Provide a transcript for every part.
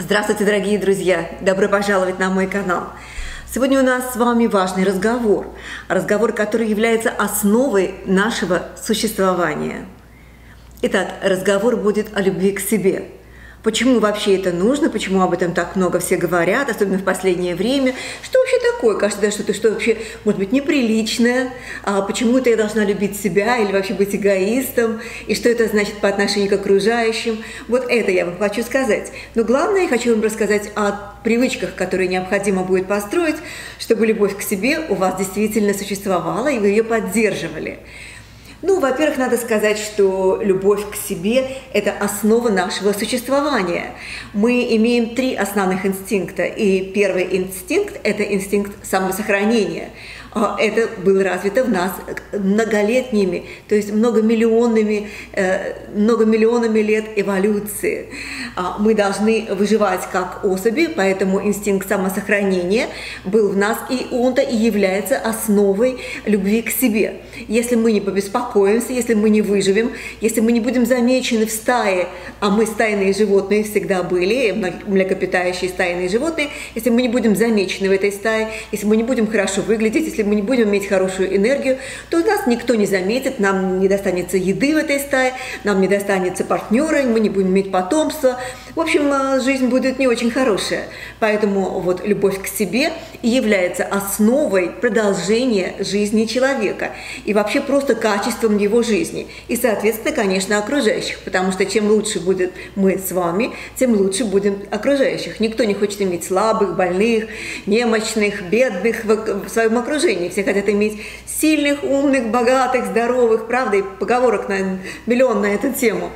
Здравствуйте, дорогие друзья! Добро пожаловать на мой канал! Сегодня у нас с вами важный разговор. Разговор, который является основой нашего существования. Итак, разговор будет о любви к себе – Почему вообще это нужно, почему об этом так много все говорят, особенно в последнее время. Что вообще такое? Кажется, да, что-то, что вообще может быть неприличное, а почему это я должна любить себя или вообще быть эгоистом, и что это значит по отношению к окружающим. Вот это я вам хочу сказать. Но главное, я хочу вам рассказать о привычках, которые необходимо будет построить, чтобы любовь к себе у вас действительно существовала, и вы ее поддерживали. Ну, во-первых, надо сказать, что любовь к себе – это основа нашего существования. Мы имеем три основных инстинкта, и первый инстинкт – это инстинкт самосохранения – это было развито в нас многолетними, то есть многомиллионными, э, многомиллионами лет эволюции. А, мы должны выживать как особи, поэтому инстинкт самосохранения был в нас, и он-то и является основой любви к себе. Если мы не побеспокоимся, если мы не выживем, если мы не будем замечены в стае, а мы стайные животные всегда были, млекопитающие стайные животные, если мы не будем замечены в этой стае, если мы не будем хорошо выглядеть, если мы не будем иметь хорошую энергию, то нас никто не заметит, нам не достанется еды в этой стае, нам не достанется партнера, мы не будем иметь потомства. В общем, э, жизнь будет не очень хорошая. Поэтому вот любовь к себе является основой продолжения жизни человека и вообще просто качеством его жизни. И, соответственно, конечно, окружающих, потому что чем лучше будет мы с вами, тем лучше будем окружающих. Никто не хочет иметь слабых, больных, немощных, бедных в своем окружении. Все хотят иметь сильных, умных, богатых, здоровых, правда, и поговорок на миллион на эту тему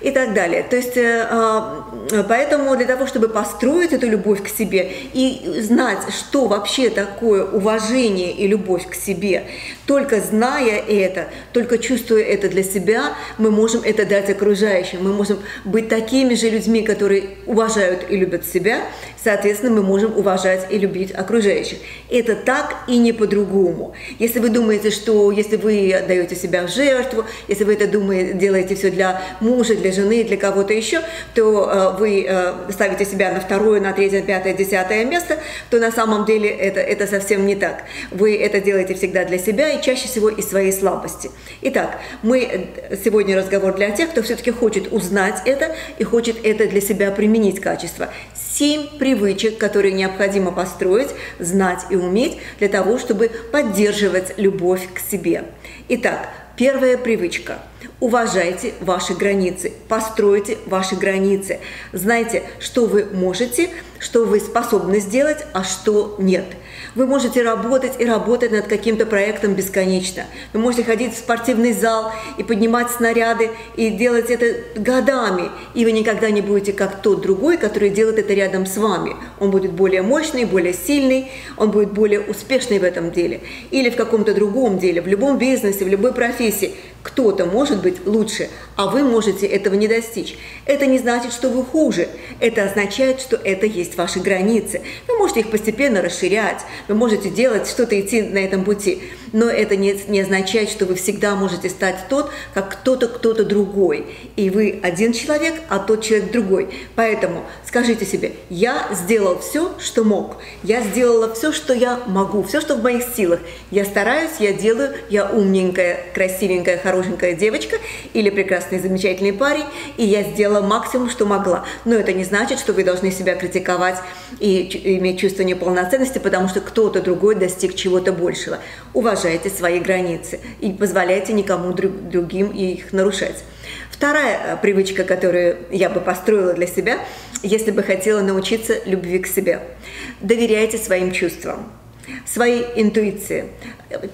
и так далее. То есть, э, а, поэтому для того, чтобы построить эту любовь к себе и знать, что вообще такое уважение и любовь к себе, только зная это, только чувствуя это для себя, мы можем это дать окружающим. Мы можем быть такими же людьми, которые уважают и любят себя, соответственно, мы можем уважать и любить окружающих. Это так и не по-другому. Если вы думаете, что если вы отдаете себя в жертву, если вы это думаете, делаете все для мужа, для жены, для кого-то еще, то э, вы э, ставите себя на второе, на третье, пятое, десятое место, то на самом деле это, это совсем не так. Вы это делаете всегда для себя и чаще всего из своей слабости. Итак, мы сегодня разговор для тех, кто все-таки хочет узнать это и хочет это для себя применить качество. Семь привычек, которые необходимо построить, знать и уметь для того, чтобы поддерживать любовь к себе. Итак, первая привычка – Уважайте ваши границы, постройте ваши границы. Знайте, что вы можете, что вы способны сделать, а что нет – вы можете работать и работать над каким-то проектом бесконечно. Вы можете ходить в спортивный зал и поднимать снаряды и делать это годами. И вы никогда не будете как тот другой, который делает это рядом с вами. Он будет более мощный, более сильный, он будет более успешный в этом деле. Или в каком-то другом деле, в любом бизнесе, в любой профессии. Кто-то может быть лучше, а вы можете этого не достичь. Это не значит, что вы хуже. Это означает, что это есть ваши границы. Вы можете их постепенно расширять, вы можете делать что-то, идти на этом пути. Но это не, не означает, что вы всегда можете стать тот, как кто-то, кто-то другой. И вы один человек, а тот человек другой. Поэтому скажите себе, я сделал все, что мог. Я сделала все, что я могу, все, что в моих силах. Я стараюсь, я делаю, я умненькая, красивенькая, хорошенькая девочка или прекрасный, замечательный парень, и я сделала максимум, что могла. Но это не значит, что вы должны себя критиковать и иметь чувство неполноценности, потому что кто-то другой достиг чего-то большего. Уважайте свои границы и позволяйте никому друг, другим их нарушать. Вторая э, привычка, которую я бы построила для себя, если бы хотела научиться любви к себе. Доверяйте своим чувствам своей интуиции.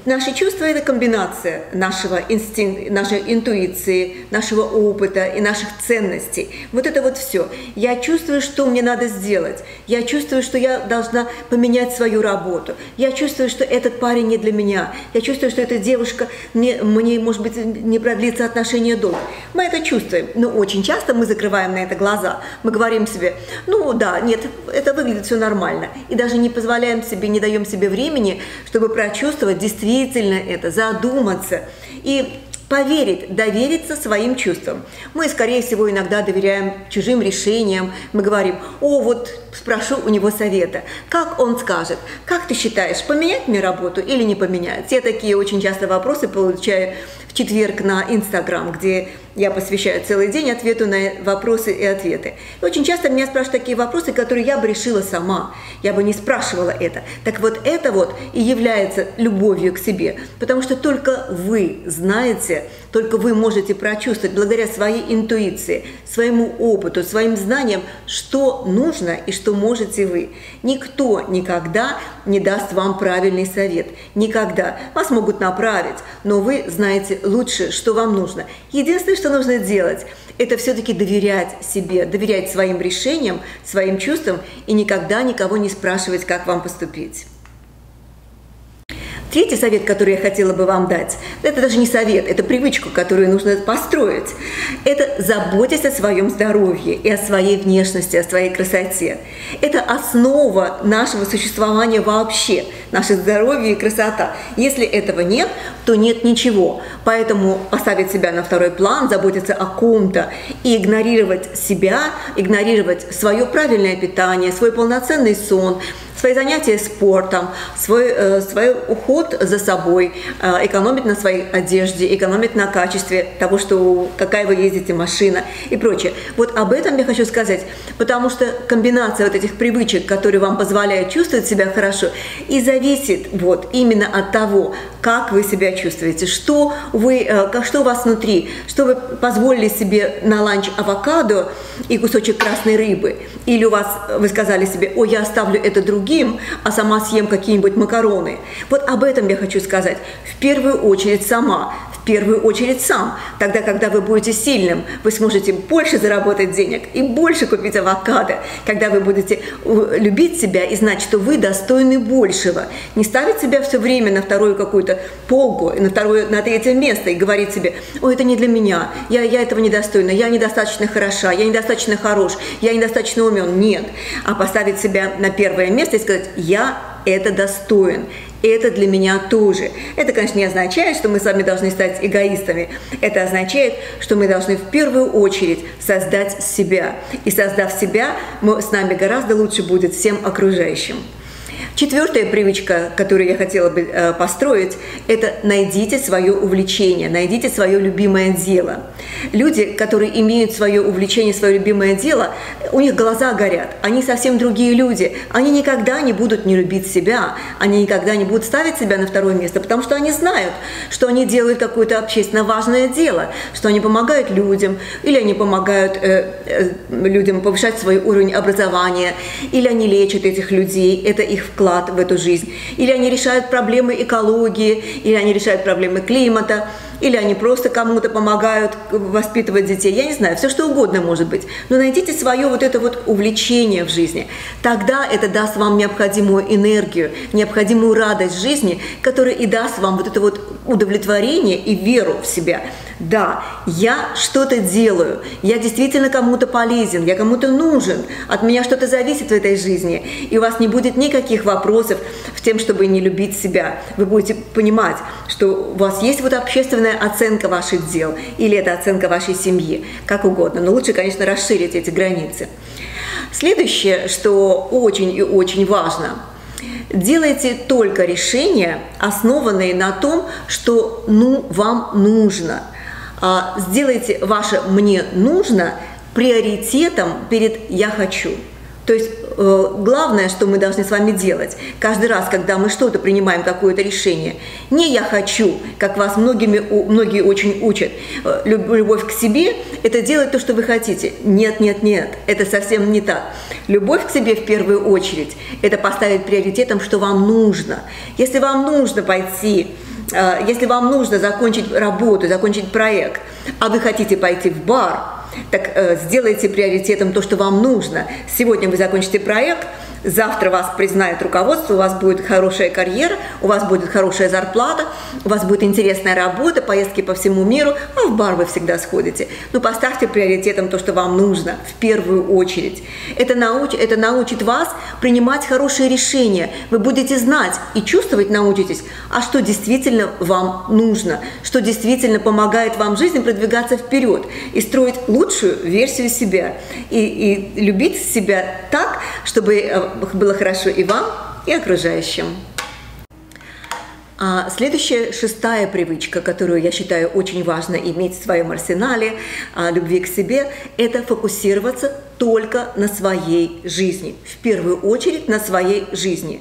Наши чувства – это комбинация нашего инстинкта, нашей интуиции, нашего опыта и наших ценностей. Вот это вот все. Я чувствую, что мне надо сделать. Я чувствую, что я должна поменять свою работу. Я чувствую, что этот парень не для меня. Я чувствую, что эта девушка, мне, мне может быть, не продлится отношения долго. Мы это чувствуем, но очень часто мы закрываем на это глаза. Мы говорим себе, ну да, нет, это выглядит все нормально. И даже не позволяем себе, не даем себе времени, чтобы прочувствовать действительно это, задуматься. И поверить, довериться своим чувствам. Мы, скорее всего, иногда доверяем чужим решениям. Мы говорим, о, вот спрошу у него совета. Как он скажет? Как ты считаешь, поменять мне работу или не поменять? Я такие очень часто вопросы получаю в четверг на Инстаграм, где я посвящаю целый день ответу на вопросы и ответы. И очень часто меня спрашивают такие вопросы, которые я бы решила сама. Я бы не спрашивала это. Так вот, это вот и является любовью к себе. Потому что только вы знаете, только вы можете прочувствовать благодаря своей интуиции, своему опыту, своим знаниям, что нужно и что можете вы. Никто никогда не даст вам правильный совет. Никогда. Вас могут направить, но вы знаете лучше, что вам нужно. Единственное, что нужно делать, это все-таки доверять себе, доверять своим решениям, своим чувствам и никогда никого не спрашивать, как вам поступить. Третий совет, который я хотела бы вам дать, это даже не совет, это привычку, которую нужно построить. Это заботьтесь о своем здоровье и о своей внешности, о своей красоте. Это основа нашего существования вообще, наше здоровье и красота. Если этого нет, то нет ничего. Поэтому поставить себя на второй план, заботиться о ком-то и игнорировать себя, игнорировать свое правильное питание, свой полноценный сон – свои занятия спортом, свой, э, свой уход за собой, э, экономить на своей одежде, экономить на качестве того, что какая вы ездите машина и прочее. Вот об этом я хочу сказать, потому что комбинация вот этих привычек, которые вам позволяют чувствовать себя хорошо, и зависит вот именно от того, как вы себя чувствуете, что вы, э, что у вас внутри, что вы позволили себе на ланч авокадо и кусочек красной рыбы, или у вас вы сказали себе, ой, я оставлю это другим, а сама съем какие-нибудь макароны. Вот об этом я хочу сказать. В первую очередь сама, первую очередь сам. Тогда, когда вы будете сильным, вы сможете больше заработать денег и больше купить авокадо. Когда вы будете э, любить себя и знать, что вы достойны большего. Не ставить себя все время на вторую какую-то полку, на второе, на третье место и говорить себе, ой, это не для меня, я, я этого недостойна, я недостаточно хороша, я недостаточно хорош, я недостаточно умен. Нет. А поставить себя на первое место и сказать, я это достоин, это для меня тоже. Это, конечно, не означает, что мы с вами должны стать эгоистами. Это означает, что мы должны в первую очередь создать себя. И создав себя, мы, с нами гораздо лучше будет всем окружающим. Четвертая привычка, которую я хотела бы э, построить, это найдите свое увлечение, найдите свое любимое дело. Люди, которые имеют свое увлечение, свое любимое дело, у них глаза горят, они совсем другие люди, они никогда не будут не любить себя, они никогда не будут ставить себя на второе место, потому что они знают, что они делают какое-то общественно важное дело, что они помогают людям, или они помогают э, э, людям повышать свой уровень образования, или они лечат этих людей, это их вклад вклад в эту жизнь. Или они решают проблемы экологии, или они решают проблемы климата, или они просто кому-то помогают воспитывать детей, я не знаю, все что угодно может быть. Но найдите свое вот это вот увлечение в жизни. Тогда это даст вам необходимую энергию, необходимую радость жизни, которая и даст вам вот это вот удовлетворение и веру в себя. Да, я что-то делаю, я действительно кому-то полезен, я кому-то нужен, от меня что-то зависит в этой жизни, и у вас не будет никаких вопросов в тем, чтобы не любить себя. Вы будете понимать, что у вас есть вот общественная оценка ваших дел, или это оценка вашей семьи, как угодно, но лучше, конечно, расширить эти границы. Следующее, что очень и очень важно – Делайте только решения, основанные на том, что ну, вам нужно – а, сделайте ваше «мне нужно» приоритетом перед «я хочу». То есть главное, что мы должны с вами делать, каждый раз, когда мы что-то принимаем, какое-то решение, не «я хочу», как вас многими, многие очень учат, э, любовь к себе – это делать то, что вы хотите. Нет, нет, нет, это совсем не так. Любовь к себе в первую очередь – это поставить приоритетом, что вам нужно. Если вам нужно пойти Э, если вам нужно закончить работу, закончить проект, а вы хотите пойти в бар, так э, сделайте приоритетом то, что вам нужно. Сегодня вы закончите проект, завтра вас признает руководство, у вас будет хорошая карьера, у вас будет хорошая зарплата, у вас будет интересная работа, поездки по всему миру, а в бар вы всегда сходите. Но поставьте приоритетом то, что вам нужно в первую очередь. Это, науч, это научит вас принимать хорошие решения. Вы будете знать и чувствовать научитесь, а что действительно вам нужно, что действительно помогает вам в жизни продвигаться вперед и строить лучшую версию себя. И, и любить себя так, чтобы э, было хорошо и вам, и окружающим. А следующая, шестая привычка, которую я считаю очень важно иметь в своем арсенале а, любви к себе, это фокусироваться только на своей жизни. В первую очередь на своей жизни.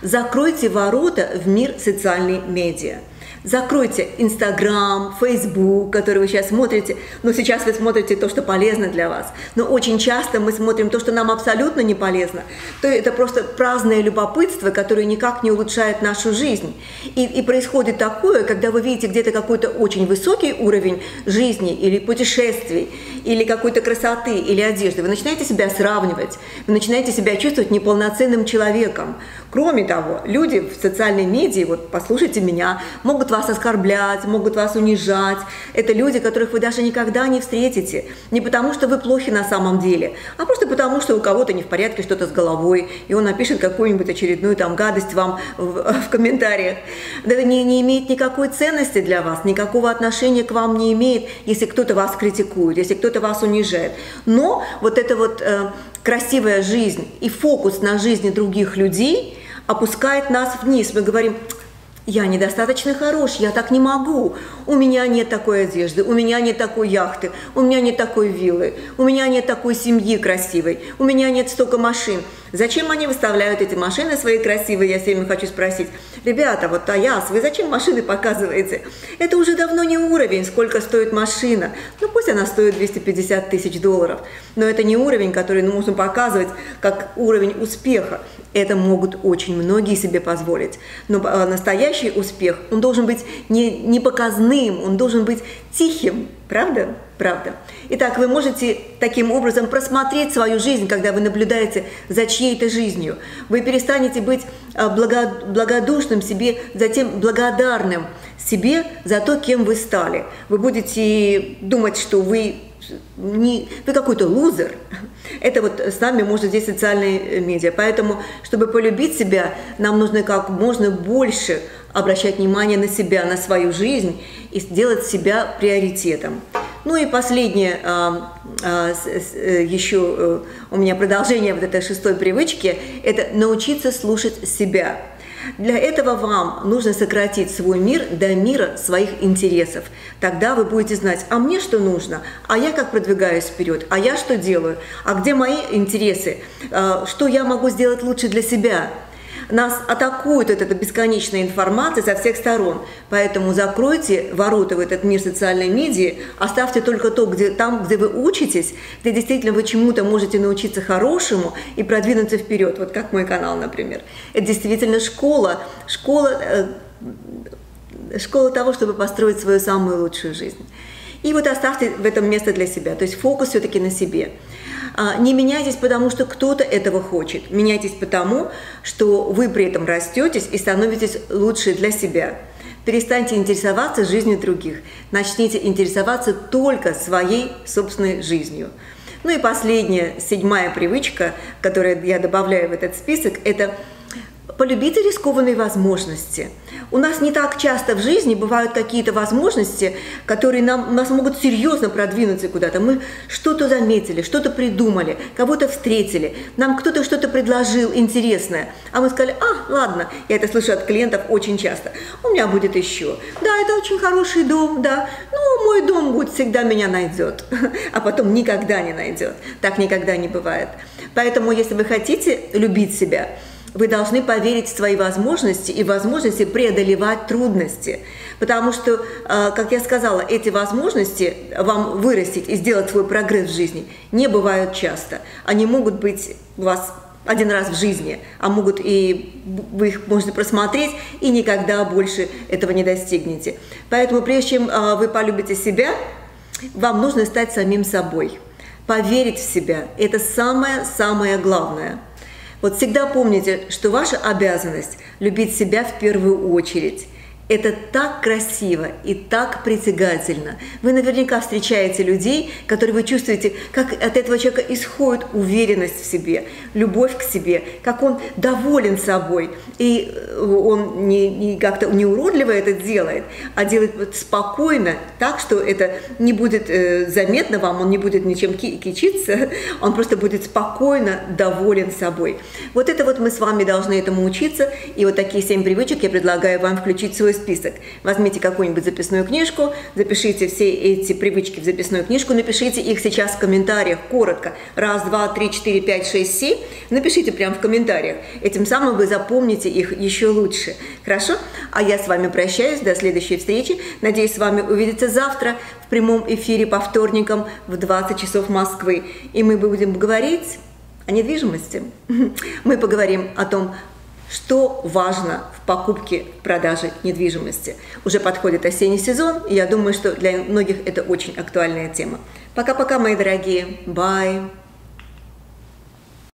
Закройте ворота в мир социальной медиа. Закройте Инстаграм, Фейсбук, который вы сейчас смотрите. Но сейчас вы смотрите то, что полезно для вас. Но очень часто мы смотрим то, что нам абсолютно не полезно. То это просто праздное любопытство, которое никак не улучшает нашу жизнь. И, и происходит такое, когда вы видите где-то какой-то очень высокий уровень жизни или путешествий, или какой-то красоты, или одежды, вы начинаете себя сравнивать, вы начинаете себя чувствовать неполноценным человеком. Кроме того, люди в социальной медиа, вот послушайте меня, могут вас оскорблять, могут вас унижать. Это люди, которых вы даже никогда не встретите. Не потому, что вы плохи на самом деле, а просто потому, что у кого-то не в порядке что-то с головой, и он напишет какую-нибудь очередную там гадость вам в, в комментариях. Это не, не имеет никакой ценности для вас, никакого отношения к вам не имеет, если кто-то вас критикует, если кто-то вас унижает. Но вот эта вот э, красивая жизнь и фокус на жизни других людей – опускает нас вниз. Мы говорим, я недостаточно хорош, я так не могу. У меня нет такой одежды, у меня нет такой яхты, у меня нет такой виллы, у меня нет такой семьи красивой, у меня нет столько машин. Зачем они выставляют эти машины свои красивые, я все время хочу спросить. Ребята, вот Таяс, вы зачем машины показываете? Это уже давно не уровень, сколько стоит машина. Ну пусть она стоит 250 тысяч долларов, но это не уровень, который ну, нужно показывать как уровень успеха. Это могут очень многие себе позволить. Но а, настоящий успех, он должен быть не, не показным, он должен быть тихим, правда? Правда. Итак, вы можете таким образом просмотреть свою жизнь, когда вы наблюдаете за чьей-то жизнью. Вы перестанете быть а, благодушным себе, затем благодарным себе за то, кем вы стали. Вы будете думать, что вы не, вы какой-то лузер. Это вот с нами может здесь социальные э, медиа. Поэтому, чтобы полюбить себя, нам нужно как можно больше обращать внимание на себя, на свою жизнь и сделать себя приоритетом. Ну и последнее, а, а, э, еще э, у меня продолжение вот этой шестой привычки, это научиться слушать себя. Для этого вам нужно сократить свой мир до мира своих интересов. Тогда вы будете знать, а мне что нужно, а я как продвигаюсь вперед, а я что делаю, а где мои интересы, а, что я могу сделать лучше для себя – нас атакует эта бесконечная информация со всех сторон. Поэтому закройте ворота в этот мир социальной медиа, оставьте только то, где, там, где вы учитесь, где действительно вы чему-то можете научиться хорошему и продвинуться вперед. Вот как мой канал, например. Это действительно школа, школа, э, школа того, чтобы построить свою самую лучшую жизнь. И вот оставьте в этом место для себя. То есть фокус все-таки на себе. А, не меняйтесь, потому что кто-то этого хочет. Меняйтесь потому, что вы при этом растетесь и становитесь лучше для себя. Перестаньте интересоваться жизнью других. Начните интересоваться только своей собственной жизнью. Ну и последняя, седьмая привычка, которую я добавляю в этот список, это полюбите рискованные возможности. У нас не так часто в жизни бывают какие-то возможности, которые нам, нас могут серьезно продвинуться куда-то. Мы что-то заметили, что-то придумали, кого-то встретили, нам кто-то что-то предложил интересное, а мы сказали, а, ладно, я это слышу от клиентов очень часто, у меня будет еще. Да, это очень хороший дом, да, ну, мой дом будет всегда меня найдет, а потом никогда не найдет. Так никогда не бывает. Поэтому, если вы хотите любить себя, вы должны поверить в свои возможности и возможности преодолевать трудности. Потому что, а, как я сказала, эти возможности вам вырастить и сделать свой прогресс в жизни не бывают часто. Они могут быть у вас один раз в жизни, а могут и вы их можете просмотреть и никогда больше этого не достигнете. Поэтому прежде чем а, вы полюбите себя, вам нужно стать самим собой, поверить в себя. Это самое-самое главное – Вот всегда помните, что ваша обязанность – любить себя в первую очередь – это так красиво и так притягательно. Вы наверняка встречаете людей, которые вы чувствуете, как от этого человека исходит уверенность в себе, любовь к себе, как он доволен собой. И э, он не, не как-то не уродливо это делает, а делает спокойно, так, что это не будет э, заметно вам, он не будет ничем кичиться, он просто будет спокойно доволен собой. Вот это вот мы с вами должны этому учиться. И вот такие семь привычек я предлагаю вам включить в свой список. Возьмите какую-нибудь записную книжку, запишите все эти привычки в записную книжку, напишите их сейчас в комментариях коротко. Раз, два, три, четыре, пять, шесть, семь. Напишите прямо в комментариях. Этим самым вы запомните их еще лучше. Хорошо? А я с вами прощаюсь. До следующей встречи. Надеюсь, с вами увидеться завтра в прямом эфире по вторникам в 20 часов Москвы. И мы будем говорить о недвижимости. Мы поговорим о том, что важно в покупке, продаже недвижимости? Уже подходит осенний сезон, и я думаю, что для многих это очень актуальная тема. Пока-пока, мои дорогие. Bye.